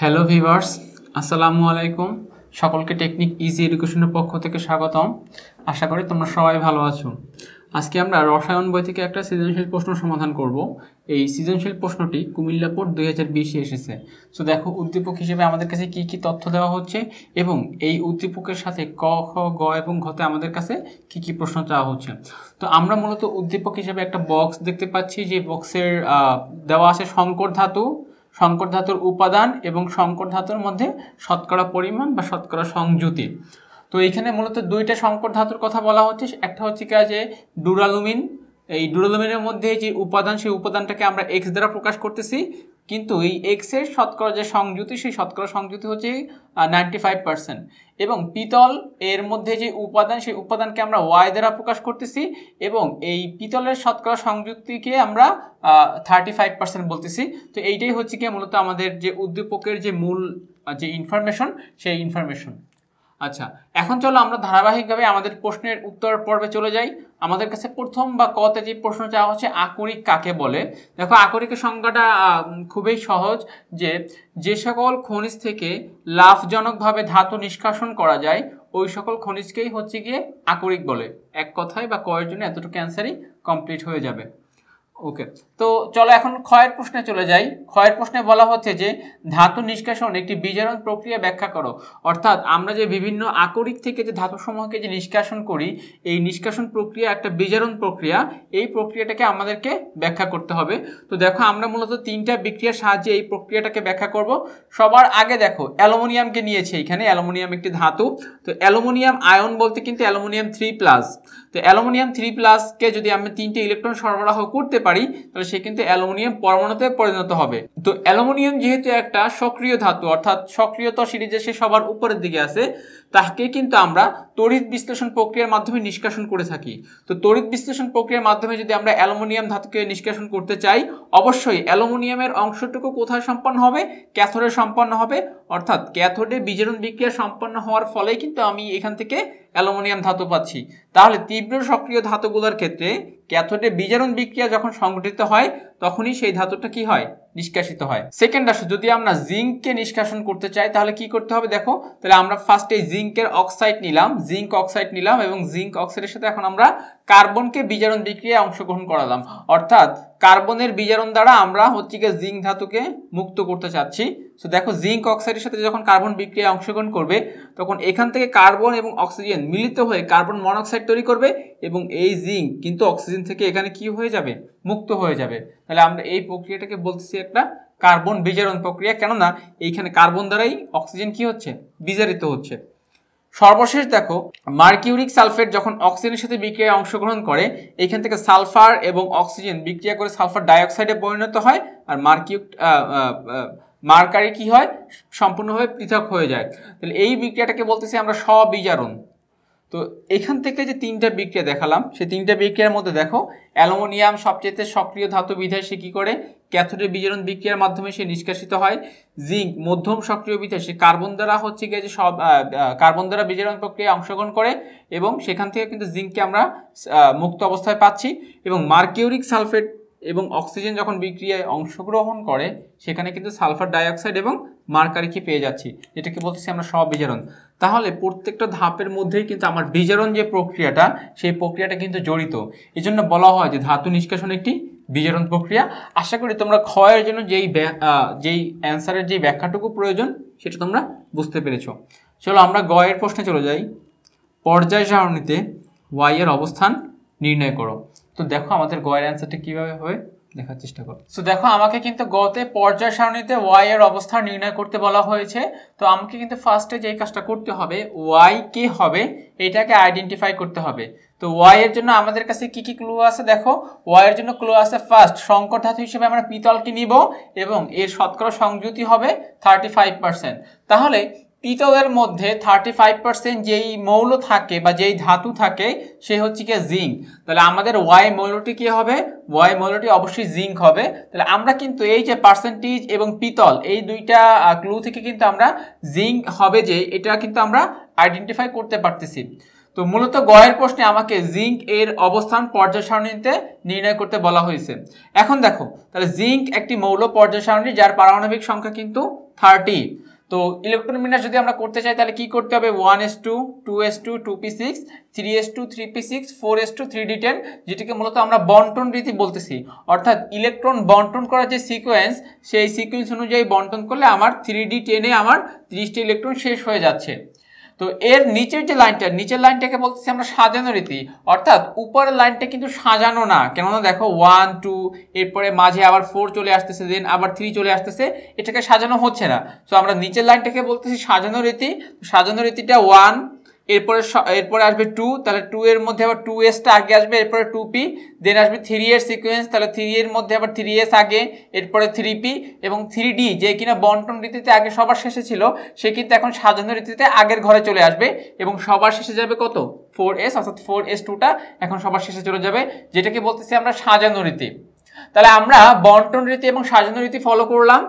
Hello viewers আসসালামু আলাইকুম সকলকে টেকনিক ইজি এডুকেশনের পক্ষ থেকে স্বাগতম। আশা করি তোমরা সবাই ভালো আছো। আজকে আমরা রসায়ন বই থেকে একটা সৃজনশীল প্রশ্ন সমাধান করব। এই সৃজনশীল প্রশ্নটি কুমিল্লা পোর্ট দুই হাজার বিশে এসেছে। সো দেখো, উদ্দীপক হিসেবে আমাদের কাছে কি কি তথ্য দেওয়া হচ্ছে এবং এই উদ্দীপকের সাথে ক, খ, গ এবং ঘতে আমাদের কাছে কি কি প্রশ্ন চাওয়া হচ্ছে। তো আমরা মূলত উদ্দীপক হিসেবে একটা বক্স দেখতে পাচ্ছি যে বক্সের দেওয়া আছে সংকর ধাতু সংকর ধাতুর উপাদান এবং সংকর ধাতুর মধ্যে শতকরা পরিমাণ বা শতকরা সংযুতি। তো এখানে মূলত দুইটা সংকর ধাতুর কথা বলা হচ্ছে। একটা হচ্ছে কি আছে ডুরালুমিন। এই ডুরালুমিনের মধ্যে যে উপাদান, সেই উপাদানটাকে আমরা এক্স দ্বারা প্রকাশ করতেছি। কিন্তু এই এক্সের শতকরা যে সংযুতি, সেই শতকরা সংযুতি হচ্ছে নাইনটি ফাইভ পার্সেন্ট এবং পিতল এর মধ্যে যে উপাদান, সেই উপাদানকে আমরা ওয়াই দ্বারা প্রকাশ করতেছি এবং এই পিতলের শতকরা সংযুক্তিকে আমরা থার্টি ফাইভ পার্সেন্ট বলতেছি। তো এইটাই হচ্ছে কি মূলত আমাদের যে উদ্দীপকের যে মূল যে ইনফরমেশন সেই ইনফরমেশন আচ্ছা এখন চলো আমরা ধারাবাহিকভাবে আমাদের প্রশ্নের উত্তর পর্বে চলে যাই। আমাদের কাছে প্রথম বা কতে যে প্রশ্ন চাওয়া হচ্ছে আকরিক কাকে বলে? দেখো, আকরিকের সংজ্ঞাটা খুবই সহজ যে যে সকল খনিজ থেকে লাভজনকভাবে ধাতু নিষ্কাশন করা যায়, ওই সকল খনিজকেই হচ্ছে গিয়ে আকরিক বলে। এক কথায় বা কয়ের জন্য এতটুকু অ্যান্সারই কমপ্লিট হয়ে যাবে। ওকে তো চলো এখন ক্ষয়ের প্রশ্নে চলে যাই। ক্ষয়ের প্রশ্নে বলা হচ্ছে যে, ধাতু নিষ্কাশন একটি বিজারণ প্রক্রিয়া ব্যাখ্যা করো। অর্থাৎ আমরা যে বিভিন্ন আকরিক থেকে যে ধাতু সমূহকে যে নিষ্কাশন করি, এই নিষ্কাশন প্রক্রিয়া একটা বিজারণ প্রক্রিয়া। এই প্রক্রিয়াটাকে আমাদেরকে ব্যাখ্যা করতে হবে। তো দেখো, আমরা মূলত তিনটা বিক্রিয়ার সাহায্যে এই প্রক্রিয়াটাকে ব্যাখ্যা করব। সবার আগে দেখো, অ্যালুমিনিয়ামকে নিয়েছে এখানে। অ্যালুমিনিয়াম একটি ধাতু। তো অ্যালুমিনিয়াম আয়ন বলতে কিন্তু অ্যালুমিনিয়াম থ্রি প্লাস। তো অ্যালুমিনিয়াম থ্রি প্লাসকে যদি আমরা তিনটে ইলেকট্রন সরবরাহ করতে পারি, তাহলে সে কিন্তু অ্যালুমিনিয়াম পরমাণুতে পরিণত হবে। তো অ্যালুমিনিয়াম যেহেতু একটা সক্রিয় ধাতু, অর্থাৎ সক্রিয়তা সিরিজে সে সবার উপরের দিকে আছে, তাকে কিন্তু আমরা তড়িৎ বিশ্লেষণ প্রক্রিয়ার মাধ্যমে নিষ্কাশন করে থাকি। তো তড়িৎ বিশ্লেষণ প্রক্রিয়ার মাধ্যমে যদি আমরা অ্যালুমিনিয়াম ধাতুকে নিষ্কাশন করতে চাই, অবশ্যই অ্যালুমিনিয়ামের অংশটুকু কোথায় সম্পন্ন হবে? ক্যাথোডে সম্পন্ন হবে। অর্থাৎ ক্যাথোডে বিজারণ বিক্রিয়া সম্পন্ন হওয়ার ফলেই কিন্তু আমি এখান থেকে অ্যালুমিনিয়াম ধাতু পাচ্ছি। তাহলে তীব্র সক্রিয় ধাতুগুলোর ক্ষেত্রে ক্যাথোডে বিজারণ বিক্রিয়া যখন সংঘটিত হয়, তখনই সেই ধাতুটা কি হয়? নিষ্কাশিত হয়। সেকেন্ড আসে, যদি আমরা জিঙ্ককে নিষ্কাশন করতে চাই, তাহলে কি করতে হবে দেখো? তাহলে আমরা ফার্স্টে জিঙ্কের অক্সাইড নিলাম, জিঙ্ক অক্সাইড নিলাম এবং জিঙ্ক অক্সাইডের সাথে এখন আমরা কার্বনকে বিজারণ বিক্রিয়ায় অংশগ্রহণ করালাম। অর্থাৎ কার্বনের বিজারণ দ্বারা আমরা হচ্ছে গিয়ে জিঙ্ক ধাতুকে মুক্ত করতে চাচ্ছি। সো দেখো, জিঙ্ক অক্সাইডের সাথে যখন কার্বন বিক্রিয়ায় অংশগ্রহণ করবে, তখন এখান থেকে কার্বন এবং অক্সিজেন মিলিত হয়ে কার্বন মনোক্সাইড তৈরি করবে এবং এই জিঙ্ক কিন্তু অক্সিজেন থেকে এখানে কি হয়ে যাবে? মুক্ত হয়ে যাবে। তাহলে আমরা এই প্রক্রিয়াটাকে বলতেছি একটা কার্বন বিজারণ প্রক্রিয়া। কেননা এইখানে কার্বন দ্বারাই অক্সিজেন কি হচ্ছে? বিজারিত হচ্ছে। সর্বশেষ দেখো মার্কিউরিক সালফেট যখন অক্সিজেনের সাথে বিক্রিয়ায় অংশগ্রহণ করে, এইখান থেকে সালফার এবং অক্সিজেন বিক্রিয়া করে সালফার ডাইঅক্সাইডে পরিণত হয় আর মার্কিউ মার্কারি কি হয়? সম্পূর্ণভাবে পৃথক হয়ে যায়। তাহলে এই বিক্রিয়াটাকে বলতেছি আমরা স্ববিজারণ। তো এখান থেকে যে তিনটা বিক্রিয়া দেখালাম, সেই তিনটা বিক্রিয়ার মধ্যে দেখো, অ্যালুমিনিয়াম সবচেয়ে সক্রিয় ধাতু বিধায় সে কী করে? ক্যাথোডের বিজারণ বিক্রিয়ার মাধ্যমে সে নিষ্কাশিত হয়। জিঙ্ক, মধ্যম সক্রিয় বিধায় সে কার্বন দ্বারা হচ্ছে গিয়ে যে সব কার্বন দ্বারা বিজারণ প্রক্রিয়ায় অংশগ্রহণ করে এবং সেখান থেকে কিন্তু জিঙ্ককে আমরা মুক্ত অবস্থায় পাচ্ছি এবং মার্কিউরিক সালফেট এবং অক্সিজেন যখন বিক্রিয়ায় অংশগ্রহণ করে, সেখানে কিন্তু সালফার ডাইঅক্সাইড এবং মার্কারিকে পেয়ে যাচ্ছি, যেটাকে বলতেছি আমরা সব বিজারণ তাহলে প্রত্যেকটা ধাপের মধ্যেই কিন্তু আমার বিজারণ যে প্রক্রিয়াটা, সেই প্রক্রিয়াটা কিন্তু জড়িত। এই জন্য বলা হয় যে ধাতু নিষ্কাশন একটি বিজারণ প্রক্রিয়া। আশা করি তোমরা ক্ষয়ের জন্য যেই যেই অ্যান্সারের যে ব্যাখ্যাটুকু প্রয়োজন, সেটা তোমরা বুঝতে পেরেছ। চলো আমরা গয়ের প্রশ্নে চলে যাই। পর্যায় সারণীতে ওয়াই এর অবস্থান নির্ণয় করো। তো দেখো আমাদের গয়ের অ্যান্সারটা কীভাবে হবে? দেখার চেষ্টা করো। সো দেখো, আমাকে কিন্তু গতে পর্যায় সারণীতে ওয়াই এর অবস্থান নির্ণয় করতে বলা হয়েছে। তো আমাকে কিন্তু ফার্স্টে যেই কাজটা করতে হবে ওয়াই কে হবে এটাকে আইডেন্টিফাই করতে হবে। তো ওয়াই এর জন্য আমাদের কাছে কি কি ক্লু আছে দেখো? ওয়াই এর জন্য ক্লু আছে ফার্স্ট সংকট ধাতু হিসেবে আমরা পিতলকে নিব এবং এর শতকরা সংযুতি হবে থার্টি ফাইভ পার্সেন্ট তাহলে পিতলের মধ্যে থার্টি ফাইভ পার্সেন্ট যেই মৌল থাকে বা যেই ধাতু থাকে, সে হচ্ছে কি জিঙ্ক তাহলে আমাদের ওয়াই মৌলটি কি হবে? ওয়াই মৌলটি অবশ্যই জিঙ্ক হবে। তাহলে আমরা কিন্তু এই যে পার্সেন্টেজ এবং পিতল, এই দুইটা ক্লু থেকে কিন্তু আমরা জিঙ্ক হবে যে এটা কিন্তু আমরা আইডেন্টিফাই করতে পারতেছি। তো মূলত গয়ের প্রশ্নে আমাকে জিঙ্ক এর অবস্থান পর্যায় সারণীতে নির্ণয় করতে বলা হয়েছে। এখন দেখো, তাহলে জিঙ্ক একটি মৌল পর্যায় সারণী, যার পারমাণবিক সংখ্যা কিন্তু থার্টি তো ইলেকট্রন বিন্যাস যদি আমরা করতে চাই, তাহলে কি করতে হবে? One S two two S two two P six three S two three P six four S two three D ten যেটিকে মূলত আমরা বন্টন রীতি বলতেছি। অর্থাৎ ইলেকট্রন বন্টন করার যে সিকোয়েন্স সেই সিকোয়েন্স অনুযায়ী বন্টন করলে আমার থ্রি ডি টেনে আমার ত্রিশটি ইলেকট্রন শেষ হয়ে যাচ্ছে। তো এর নিচের যে লাইনটা, নিচের লাইনটাকে বলতেছি আমরা সাজানো রীতি। অর্থাৎ উপরের লাইনটা কিন্তু সাজানো না। কেননা দেখো ওয়ান টু এরপরে মাঝে আবার ফোর চলে আসতেছে দেন আবার থ্রি চলে আসতেছে, এটাকে সাজানো হচ্ছে না। তো আমরা নিচের লাইনটাকে বলতেছি সাজানো রীতি। সাজানো রীতিটা ওয়ান এরপরে এরপরে আসবে টু তাহলে টু এর মধ্যে আবার টু এসটা আগে আসবে, এরপরে টু পি দেন আসবে থ্রি এর সিকোয়েন্স তাহলে থ্রি এর মধ্যে আবার থ্রি এস আগে, এরপরে থ্রি পি এবং থ্রি ডি যে কিনা বন্টন রীতিতে আগে সবার শেষে ছিল, সে কিন্তু এখন সাজানো রীতিতে আগের ঘরে চলে আসবে এবং সবার শেষে যাবে কত? ফোর এস অর্থাৎ ফোর এস টুটা এখন সবার শেষে চলে যাবে, যেটাকে বলতেছি আমরা সাজানো রীতি। তাহলে আমরা বন্টন রীতি এবং সাজানো রীতি ফলো করলাম।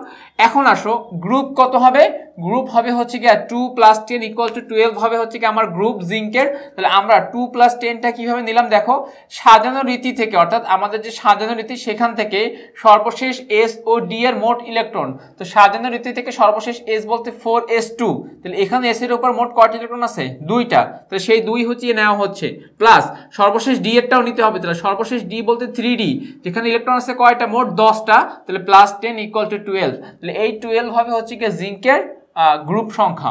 এখন আসো গ্রুপ কত হবে? গ্রুপ হবে হচ্ছে কি two plus ten equal to twelve হবে হচ্ছে কি আমার গ্রুপ জিঙ্কের তাহলে আমরা টু প্লাস টেনটা কীভাবে নিলাম দেখো? সাজানো রীতি থেকে, অর্থাৎ আমাদের যে সাজানো রীতি সেখান থেকে সর্বশেষ এস ও ডি এর মোট ইলেকট্রন তো সাজানো রীতি থেকে সর্বশেষ এস বলতে ফোর এস টু তাহলে এখানে এস এর উপর মোট কয়টি ইলেকট্রন আছে? দুইটা। তাহলে সেই দুই হচ্ছে নেওয়া হচ্ছে। প্লাস সর্বশেষ ডি এরটাও নিতে হবে। তাহলে সর্বশেষ ডি বলতে থ্রি ডি যেখানে ইলেকট্রন আছে কয়টা? মোট দশটা। তাহলে plus ten equal to twelve তাহলে এই টুয়েলভ হবে হচ্ছে গিয়ে জিঙ্কের গ্রুপ সংখ্যা।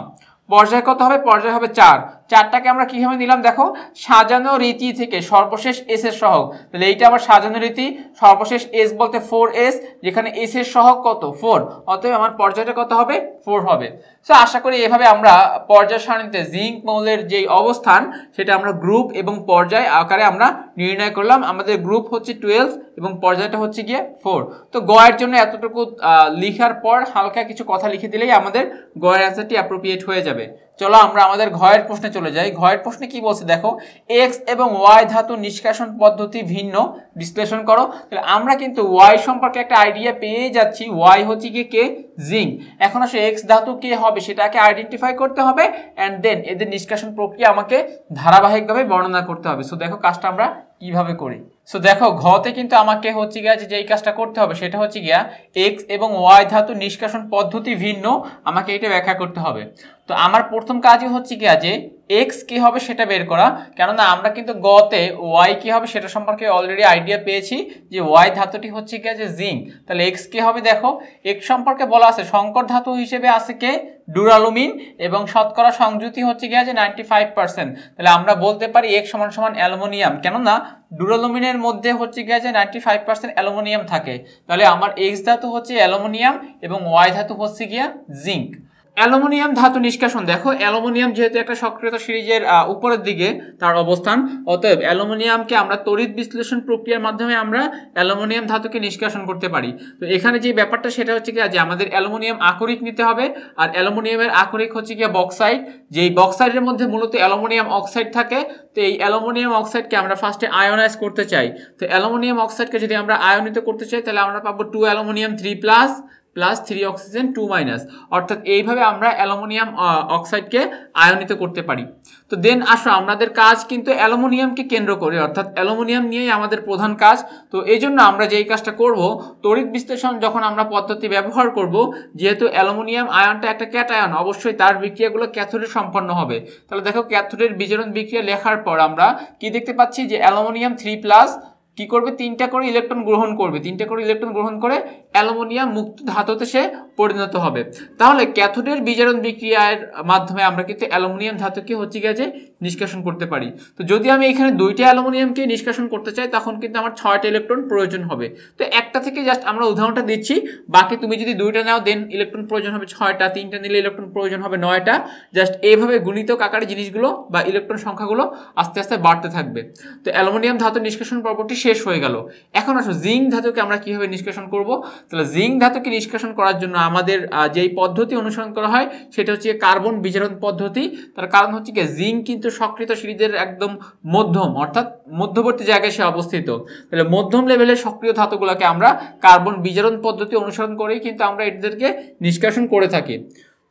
পর্যায় কত হবে? পর্যায় হবে চার। চারটাকে আমরা কীভাবে নিলাম? দেখো, সাজানো রীতি থেকে সর্বশেষ এস এর সহগ। তাহলে এইটা আবার সাজানো রীতি, সর্বশেষ এস বলতে ফোর এস যেখানে এস এর সহগ কত? ফোর অতএব আমার পর্যায়টা কত হবে? ফোর হবে। সো আশা করি এভাবে আমরা পর্যায় সারণীতে জিঙ্ক মৌলের যে অবস্থান, সেটা আমরা গ্রুপ এবং পর্যায় আকারে আমরা নির্ণয় করলাম। আমাদের গ্রুপ হচ্ছে টুয়েলভ এবং পর্যায়টা হচ্ছে গিয়ে ফোর তো গয়ের জন্য এতটুকু লিখার পর হালকা কিছু কথা লিখে দিলেই আমাদের গয়ের অ্যান্সারটি অ্যাপ্রোপ্রিয়েট হয়ে যাবে। চলো আমরা আমাদের ঘয়ের প্রশ্নে চলে যাই। ঘয়ের প্রশ্নে কি বলছে দেখো এক্স এবং ওয়াই ধাতু নিষ্কাশন পদ্ধতি ভিন্ন, বিশ্লেষণ করো। তাহলে আমরা কিন্তু ওয়াই সম্পর্কে একটা আইডিয়া পেয়ে যাচ্ছি। ওয়াই হচ্ছে গিয়ে কে? জিঙ্ক এখন আসলে এক্স ধাতু কে হবে? সেটাকে আইডেন্টিফাই করতে হবে অ্যান্ড দেন এদের নিষ্কাশন প্রক্রিয়া আমাকে ধারাবাহিকভাবে বর্ণনা করতে হবে। সো দেখো কাজটা আমরা কীভাবে করি। সো দেখো, ঘতে কিন্তু আমাকে হচ্ছে গিয়া যে যেই কাজটা করতে হবে, সেটা হচ্ছে গিয়া এক্স এবং ওয়াই ধাতু নিষ্কাশন পদ্ধতি ভিন্ন, আমাকে এটা ব্যাখ্যা করতে হবে। তো আমার প্রথম কাজই হচ্ছে গিয়া যে এক্স কি হবে সেটা বের করা। কেননা আমরা কিন্তু গতে ওয়াই কি হবে সেটা সম্পর্কে অলরেডি আইডিয়া পেয়েছি যে ওয়াই ধাতুটি হচ্ছে গিয়া যে জিঙ্ক তাহলে এক্স কি হবে দেখো এক্স সম্পর্কে বলা আছে, সংকর ধাতু হিসেবে আছে কে? ডুরালুমিন এবং শতকরা সংযুতি হচ্ছে গিয়া যে নাইনটি ফাইভ পার্সেন্ট তাহলে আমরা বলতে পারি এক সমান সমান অ্যালুমিনিয়াম, কেননা ডুরালুমিনের মধ্যে হচ্ছে গিয়া যে নাইনটি ফাইভ পার্সেন্ট অ্যালুমিনিয়াম থাকে। তাহলে আমার এক্স ধাতু হচ্ছে অ্যালুমিনিয়াম এবং ওয়াই ধাতু হচ্ছে গিয়া জিঙ্ক অ্যালুমিনিয়াম ধাতু নিষ্কাশন। দেখো, অ্যালুমিনিয়াম যেহেতু একটা সক্রিয়তা সিরিজের উপরের দিকে তার অবস্থান, অতএব অ্যালুমিনিয়ামকে আমরা তড়িৎ বিশ্লেষণ প্রক্রিয়ার মাধ্যমে আমরা অ্যালুমিনিয়াম ধাতুকে নিষ্কাশন করতে পারি। তো এখানে যে ব্যাপারটা, সেটা হচ্ছে কি যে আমাদের অ্যালুমিনিয়াম আকরিক নিতে হবে, আর অ্যালুমিনিয়ামের আকরিক হচ্ছে কি বক্সাইড। যেই বক্সাইডের মধ্যে মূলত অ্যালুমিনিয়াম অক্সাইড থাকে, তো এই অ্যালুমিনিয়াম অক্সাইডকে আমরা ফার্স্টে আয়োনাইজ করতে চাই। তো অ্যালুমিনিয়াম অক্সাইডকে যদি আমরা আয়নিত করতে চাই, তাহলে আমরা পাবো two aluminium three plus plus three oxygen two minus অর্থাৎ এইভাবে আমরা অ্যালুমিনিয়াম অক্সাইডকে আয়নিত করতে পারি। তো দেন আসো, আমাদের কাজ কিন্তু অ্যালুমিনিয়ামকে কেন্দ্র করে। অর্থাৎ অ্যালুমিনিয়াম নিয়েই আমাদের প্রধান কাজ। তো এই জন্য আমরা যেই কাজটা করব, তড়িৎ বিশ্লেষণ যখন আমরা পদ্ধতি ব্যবহার করব, যেহেতু অ্যালুমিনিয়াম আয়নটা একটা ক্যাটায়ন, অবশ্যই তার বিক্রিয়াগুলো ক্যাথোডে সম্পন্ন হবে। তাহলে দেখো, ক্যাথোডের বিজারণ বিক্রিয়া লেখার পর আমরা কি দেখতে পাচ্ছি যে অ্যালুমিনিয়াম থ্রি প্লাস কি করবে? তিনটা করে ইলেকট্রন গ্রহণ করবে। তিনটা করে ইলেকট্রন গ্রহণ করে অ্যালুমিনিয়াম মুক্ত ধাতুতে সে পরিণত হবে। তাহলে ক্যাথোডের বিজারণ বিক্রিয়ার মাধ্যমে আমরা কিন্তু অ্যালুমিনিয়াম ধাতুকে হচ্ছে গেছে নিষ্কাশন করতে পারি। তো যদি আমি এখানে দুইটা অ্যালুমিনিয়ামকে নিষ্কাশন করতে চাই, তখন কিন্তু আমার ছয়টা ইলেকট্রন প্রয়োজন হবে। তো একটা থেকে জাস্ট আমরা উদাহরণটা দিচ্ছি। বাকি তুমি যদি দুইটা নাও দেন ইলেকট্রন প্রয়োজন হবে ছয়টা। তিনটা নিলে ইলেকট্রন প্রয়োজন হবে নয়টা। জাস্ট এইভাবে গুণিত আকারে জিনিসগুলো বা ইলেকট্রন সংখ্যাগুলো আস্তে আস্তে বাড়তে থাকবে। তো অ্যালুমিনিয়াম ধাতু নিষ্কাশন পর্বটি শেষ হয়ে গেল। এখন আসো, জিঙ্ক ধাতুকে আমরা কীভাবে নিষ্কাশন করব? তাহলে জিঙ্ক ধাতুকে নিষ্কাশন করার জন্য আমাদের যেই পদ্ধতি অনুসরণ করা হয়, সেটা হচ্ছে কার্বন বিজারণ পদ্ধতি। তার কারণ হচ্ছে কি জিঙ্ক কিন্তু সক্রিয় সিরিজের একদম মধ্যম, অর্থাৎ মধ্যবর্তী জায়গায় সে অবস্থিত। তাহলে মধ্যম লেভেলের সক্রিয় ধাতুগুলোকে আমরা কার্বন বিজারণ পদ্ধতি অনুসরণ করেই কিন্তু আমরা এদেরকে নিষ্কাশন করে থাকি।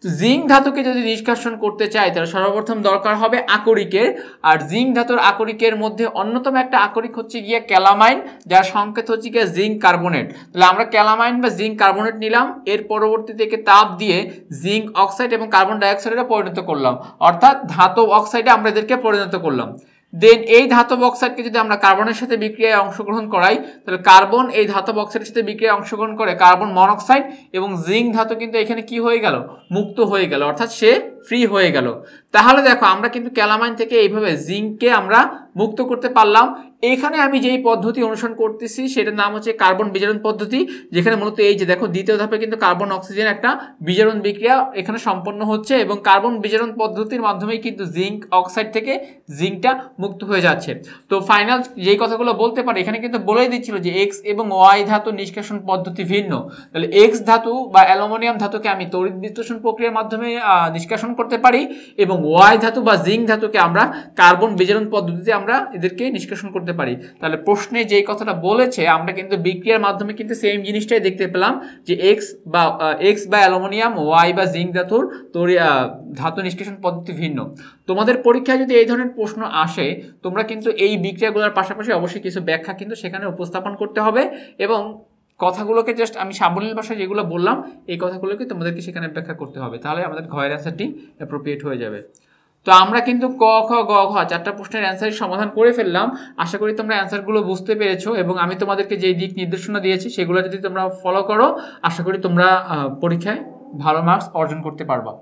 জিঙ্ক ধাতুকে যদি নিষ্কাশন করতে চাই তাহলে সর্বপ্রথম দরকার হবে আকরিকের। আর জিঙ্ক ধাতুর আকরিকের মধ্যে অন্যতম একটা আকরিক হচ্ছে গিয়ে ক্যালামাইন, যার সংকেত হচ্ছে গিয়ে জিঙ্ক কার্বনেট। তাহলে আমরা ক্যালামাইন বা জিঙ্ক কার্বোনেট নিলাম, এর পরবর্তী থেকে তাপ দিয়ে জিঙ্ক অক্সাইড এবং কার্বন ডাইঅক্সাইডে পরিণত করলাম। অর্থাৎ ধাতব অক্সাইডে আমরা এদেরকে পরিণত করলাম। দেন এই ধাতব অক্সাইডকে যদি আমরা কার্বনের সাথে বিক্রিয়ায় অংশগ্রহণ করাই, তাহলে কার্বন এই ধাতব অক্সাইডের সাথে বিক্রিয়ায় অংশগ্রহণ করে কার্বন মনোক্সাইড এবং জিঙ্ক ধাতু কিন্তু এখানে কি হয়ে গেল? মুক্ত হয়ে গেল। অর্থাৎ সে ফ্রি হয়ে গেল। তাহলে দেখো, আমরা কিন্তু ক্যালামাইন থেকে এইভাবে জিঙ্ককে আমরা মুক্ত করতে পারলাম। এখানে আমি যেই পদ্ধতি অনুসরণ করতেছি, সেটার নাম হচ্ছে কার্বন বিজারণ পদ্ধতি, যেখানে মূলত এই যে দেখো, দ্বিতীয় ধাপে কিন্তু কার্বন অক্সিজেন একটা বিজারণ বিক্রিয়া এখানে সম্পন্ন হচ্ছে এবং কার্বন বিজারণ পদ্ধতির মাধ্যমেই কিন্তু জিঙ্ক অক্সাইড থেকে জিঙ্কটা মুক্ত হয়ে যাচ্ছে। তো ফাইনাল যেই কথাগুলো বলতে পারে, এখানে কিন্তু বলেই দিচ্ছিল যে এক্স এবং ওয়াই ধাতু নিষ্কাশন পদ্ধতি ভিন্ন। তাহলে এক্স ধাতু বা অ্যালুমিনিয়াম ধাতুকে আমি তড়িৎ বিশ্লেষণ প্রক্রিয়ার মাধ্যমে নিষ্কাশন করতে পারি এবং ওয়াই ধাতু বা জিঙ্ক ধাতুকে আমরা কার্বন বিজারণ পদ্ধতিতে আমরা এদেরকে নিষ্কাশন করতে পারি। তাহলে প্রশ্নে যেই কথাটা বলেছে, আমরা কিন্তু বিক্রিয়ার মাধ্যমে কিন্তু সেম জিনিসটাই দেখতে পেলাম যে এক্স বা এক্স বা অ্যালুমিনিয়াম ওয়াই বা জিঙ্ক ধাতুর তৈরি ধাতু নিষ্কাশন পদ্ধতি ভিন্ন। তোমাদের পরীক্ষায় যদি এই ধরনের প্রশ্ন আসে, তোমরা কিন্তু এই বিক্রিয়াগুলোর পাশাপাশি অবশ্যই কিছু ব্যাখ্যা কিন্তু সেখানে উপস্থাপন করতে হবে এবং কথাগুলোকে জাস্ট আমি সাবলীল ভাষায় যেগুলো বললাম, এই কথাগুলোকে তোমাদেরকে সেখানে ব্যাখ্যা করতে হবে। তাহলে আমাদের ঘয়ের অ্যান্সারটি অ্যাপ্রোপ্রিয়েট হয়ে যাবে। তো আমরা কিন্তু ক, খ, গ, ঘ চারটা প্রশ্নের অ্যান্সারের সমাধান করে ফেললাম। আশা করি তোমরা অ্যান্সারগুলো বুঝতে পেরেছ এবং আমি তোমাদেরকে যেই দিক নির্দেশনা দিয়েছি সেগুলো যদি তোমরা ফলো করো, আশা করি তোমরা পরীক্ষায় ভালো মার্কস অর্জন করতে পারবা।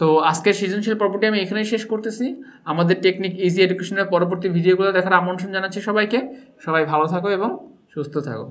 তো আজকের সৃজনশীল পর্বটি আমি এখানেই শেষ করতেছি। আমাদের টেকনিক ইজি এডুকেশনের পরবর্তী ভিডিওগুলো দেখার আমন্ত্রণ জানাচ্ছি সবাইকে। সবাই ভালো থাকো এবং সুস্থ থাকো।